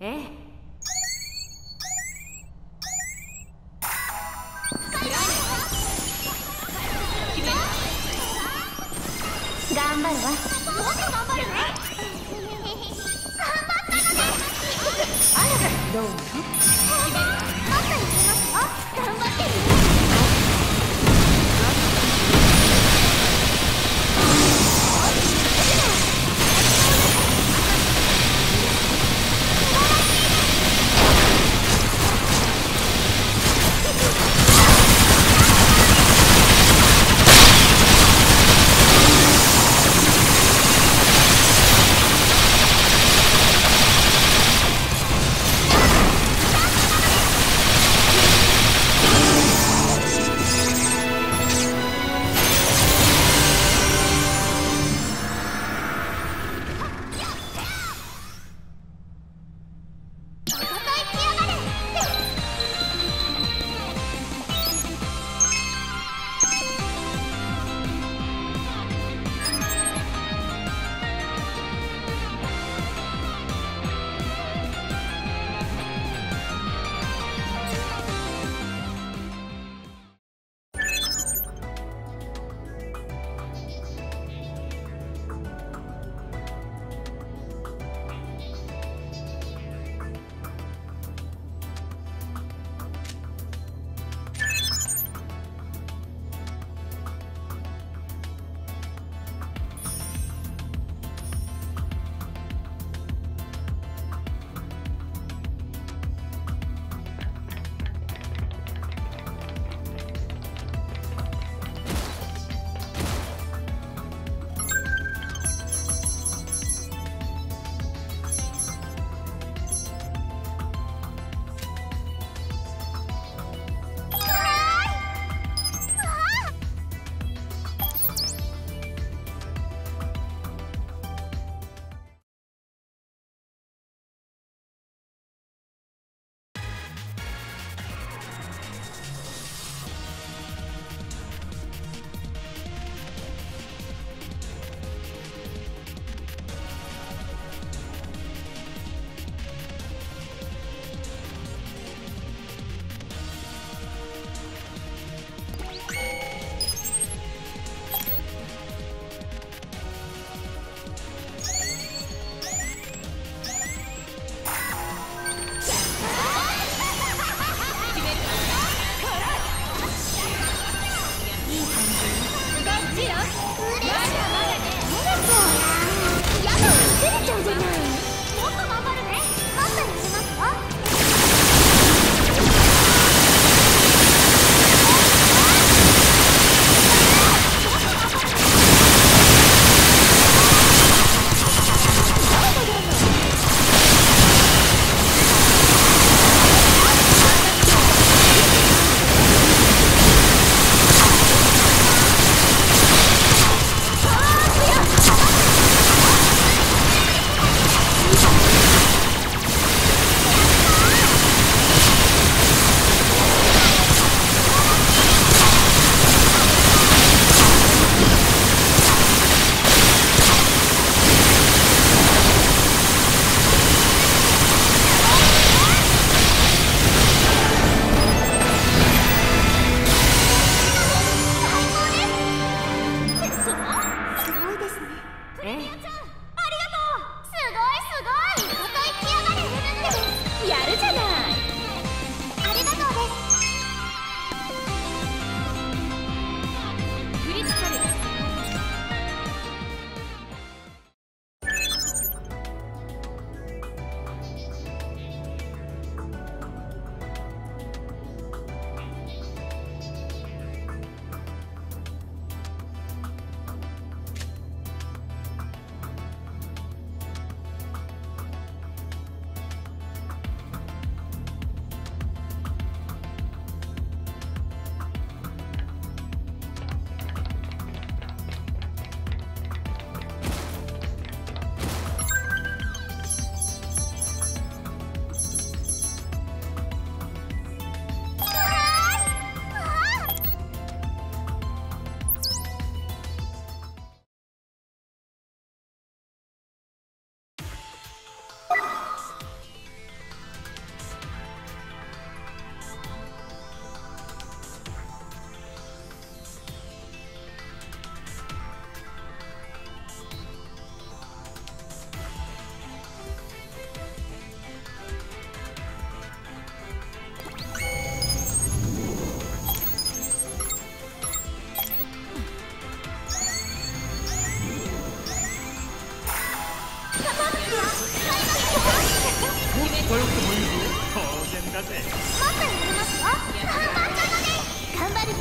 ええ。頑張るわ。もっと頑張るね。あらどうなのもっと言い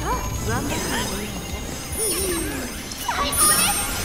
最高です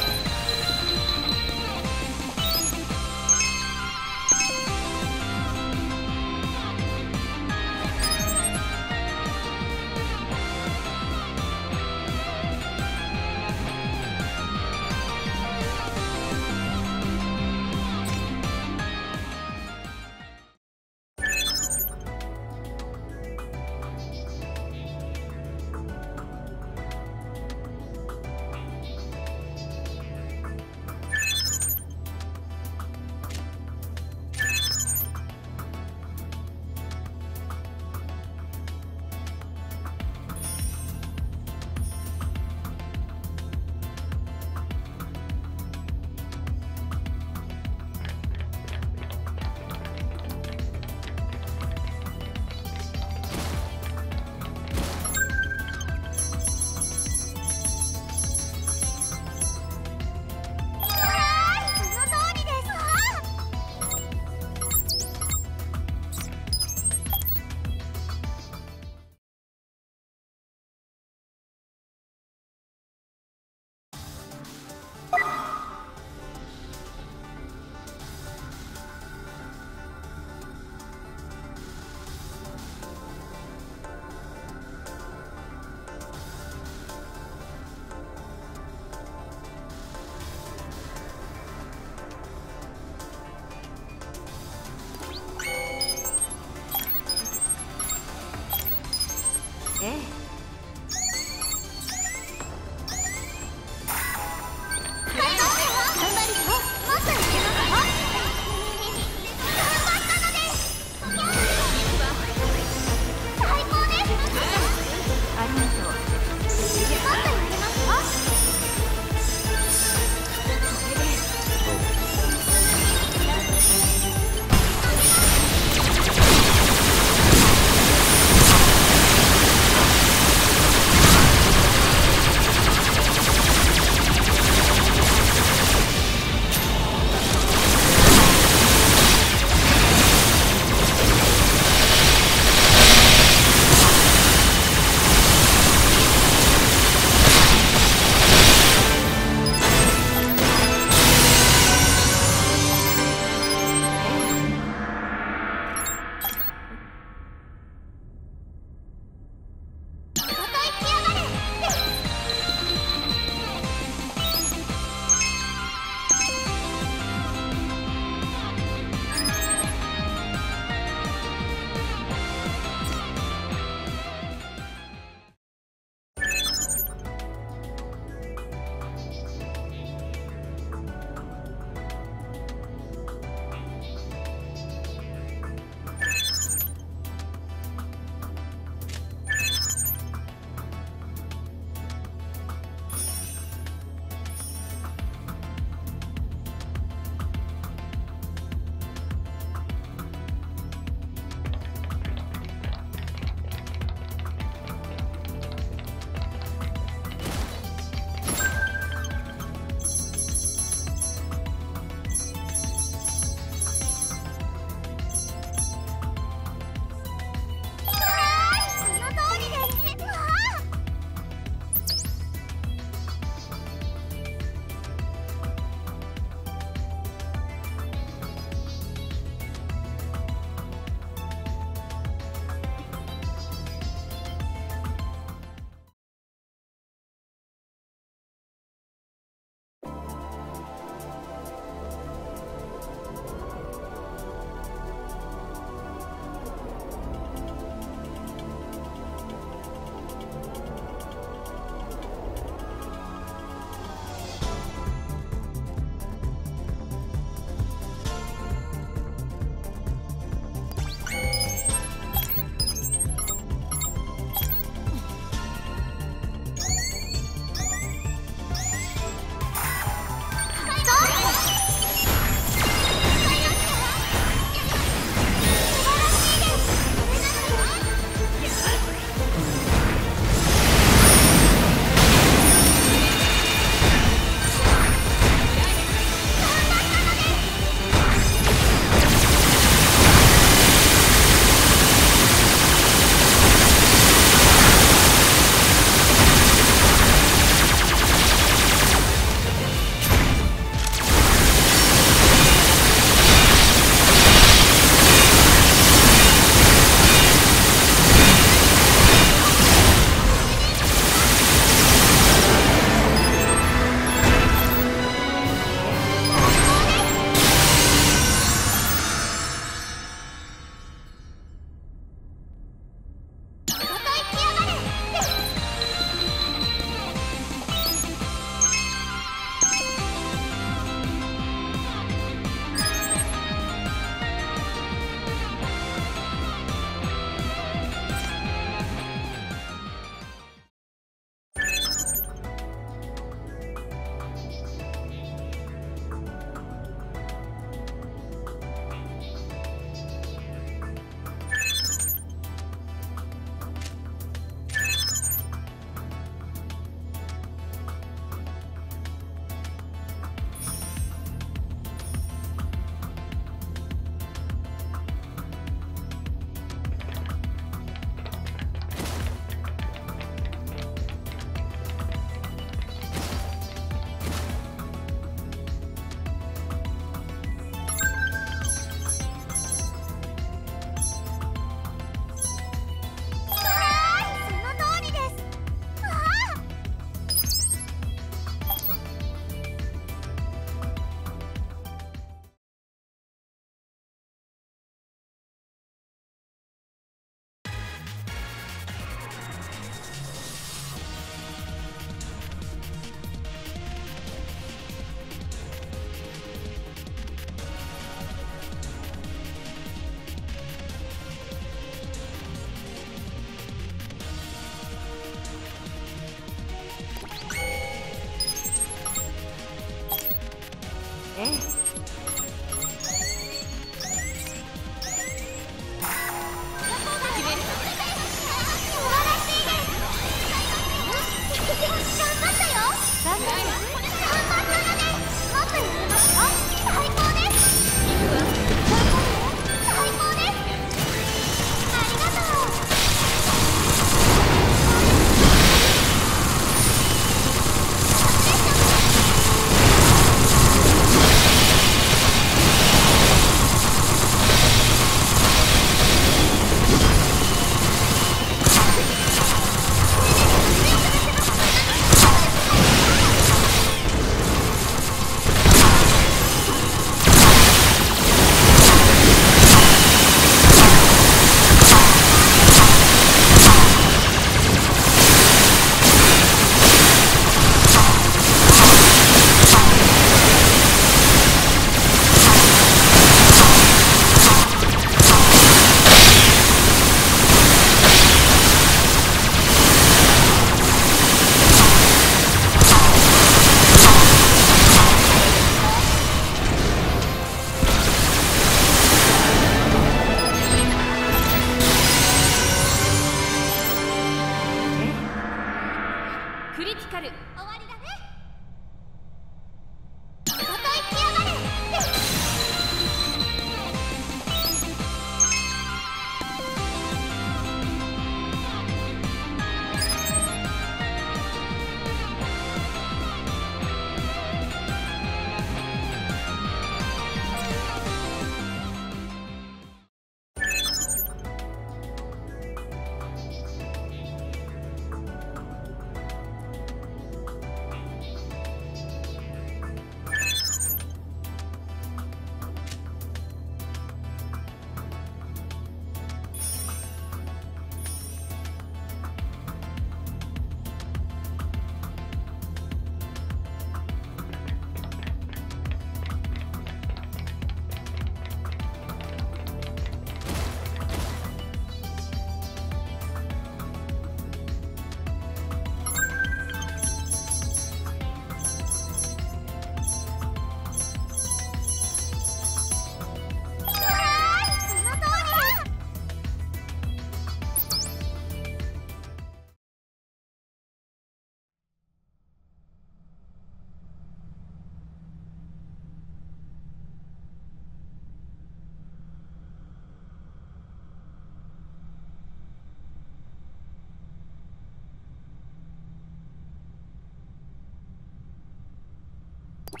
頑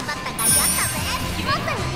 張ったかやったぜ。またよ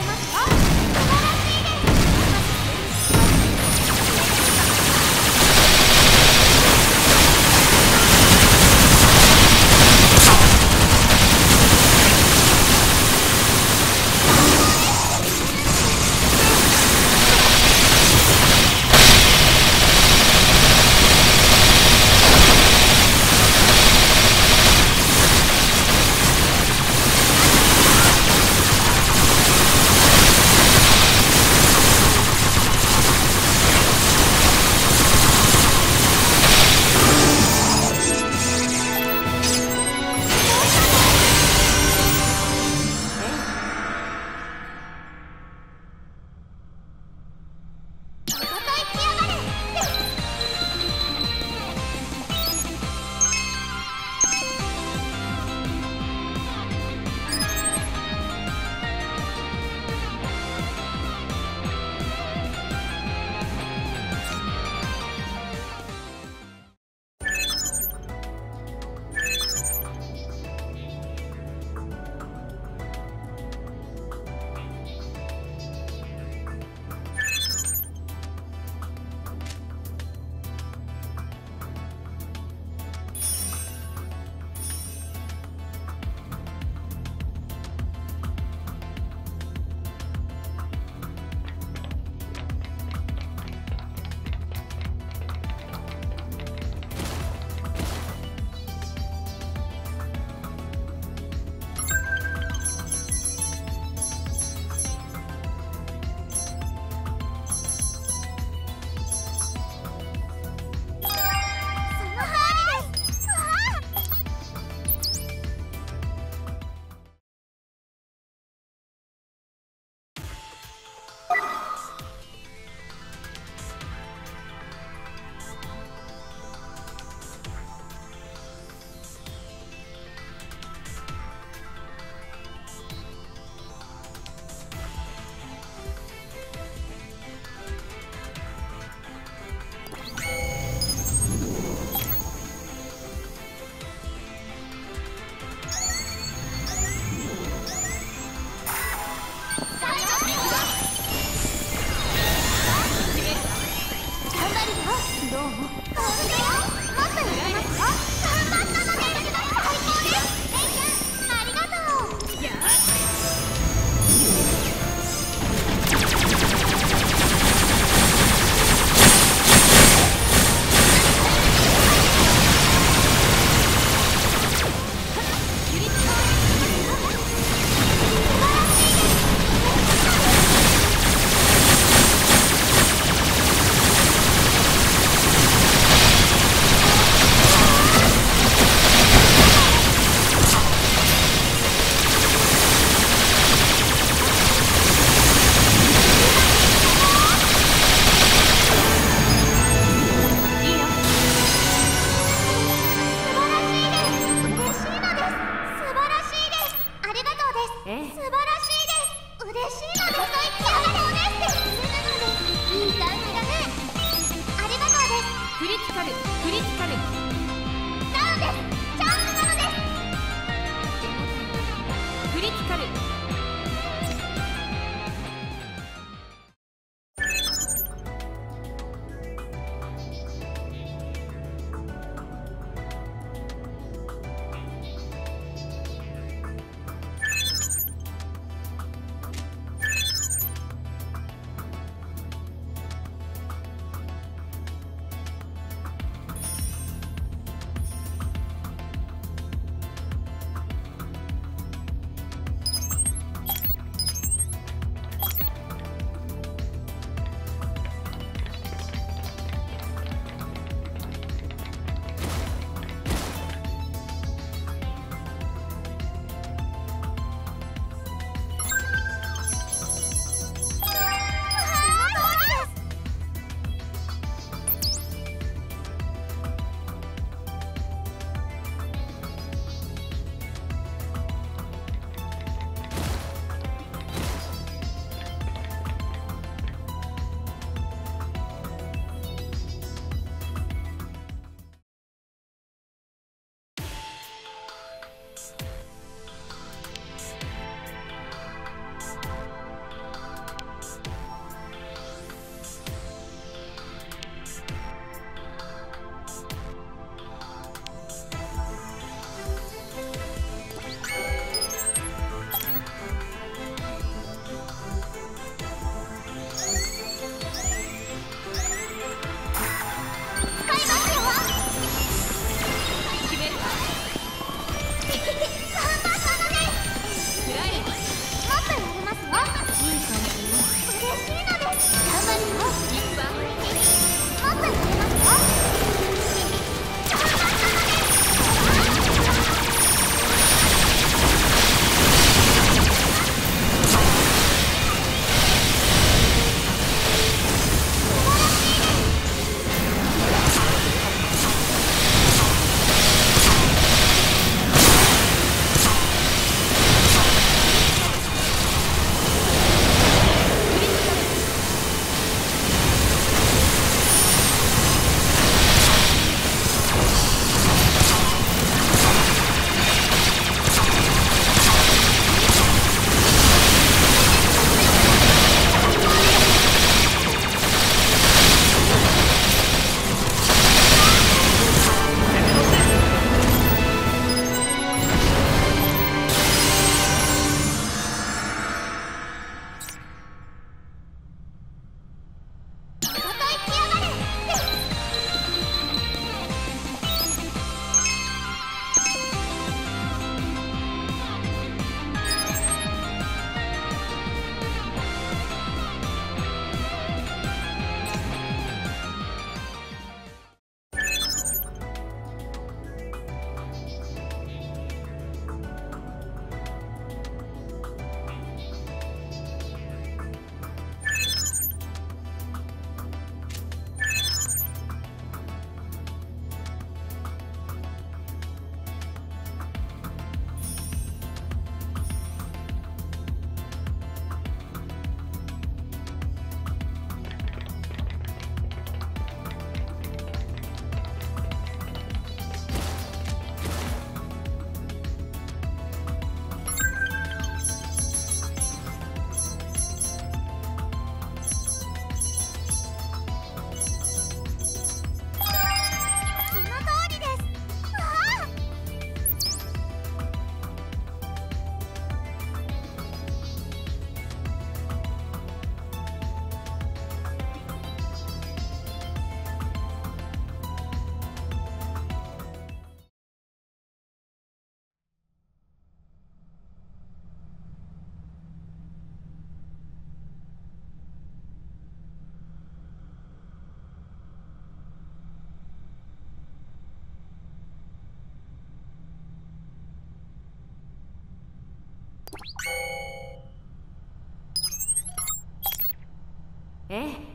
え？え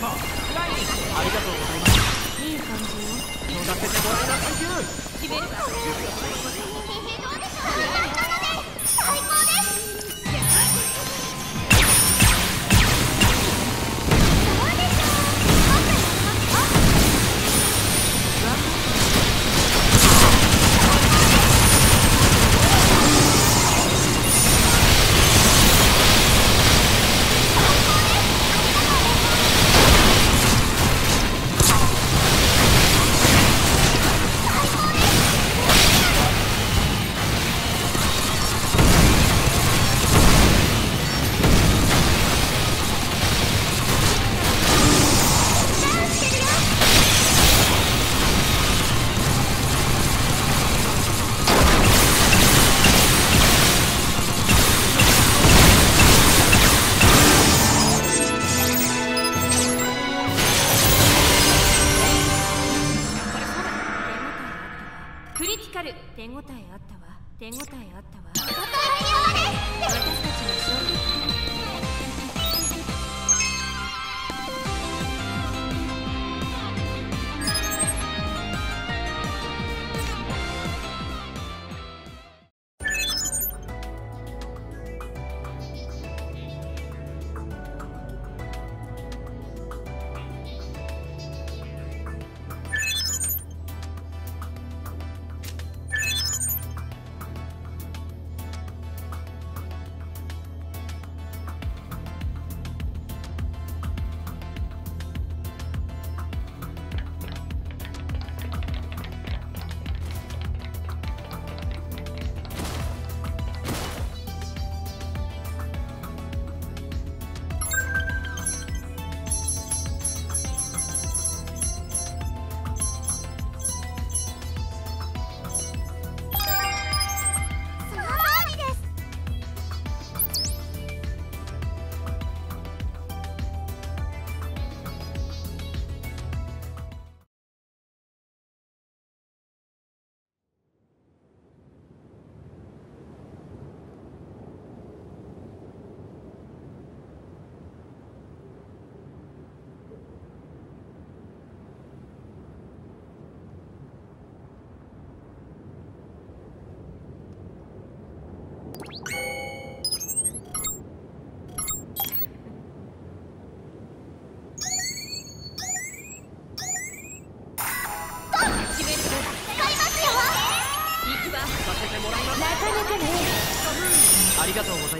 ありがとうございますいい感じよ。乗らせてもらいますりがとうございます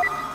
え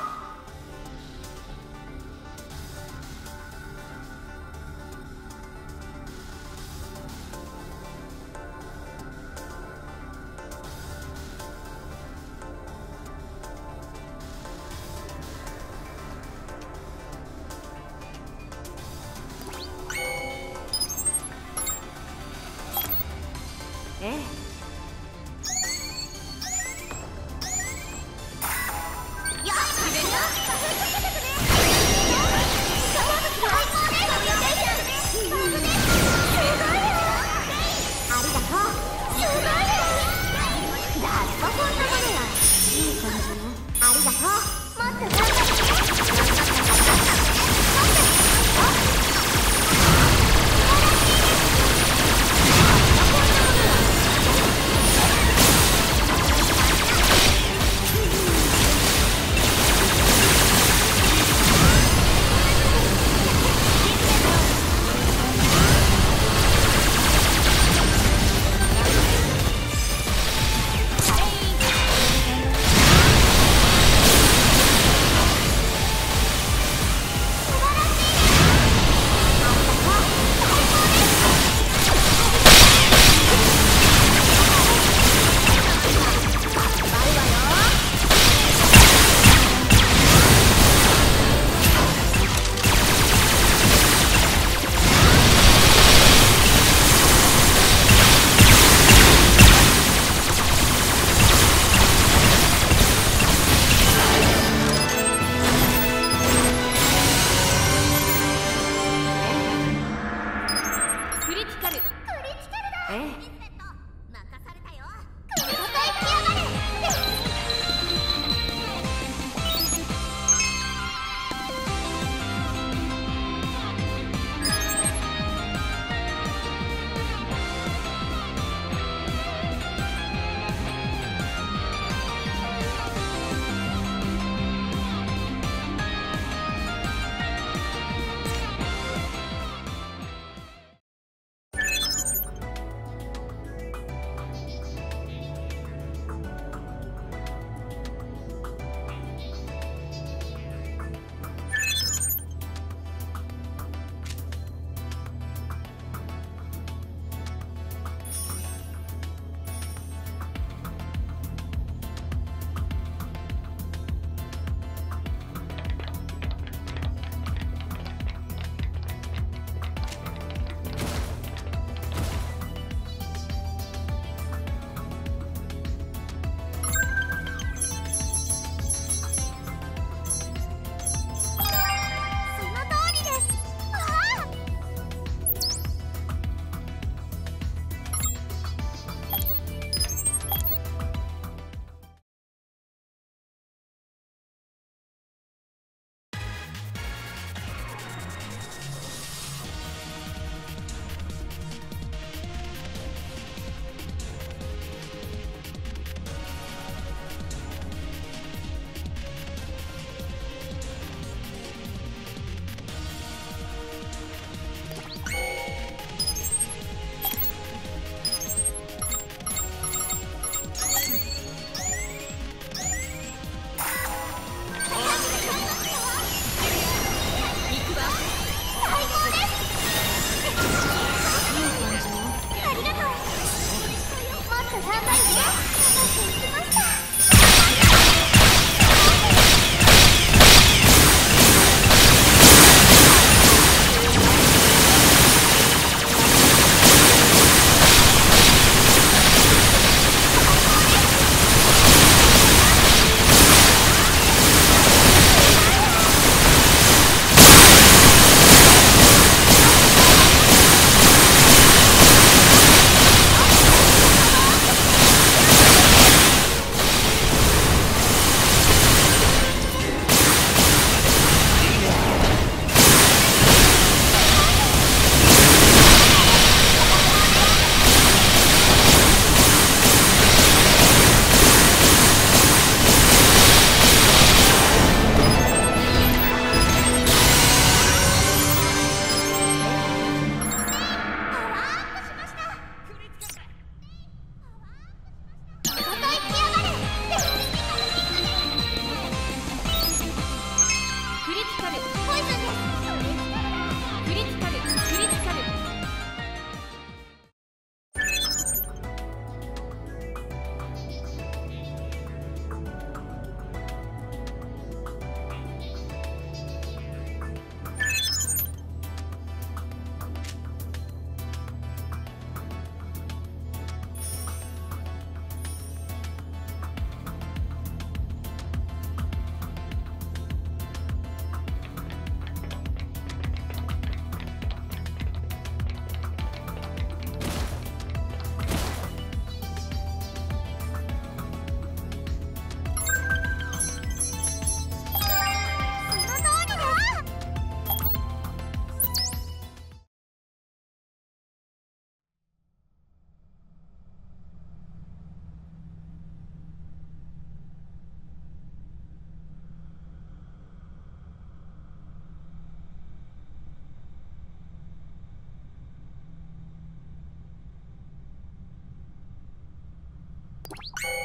頑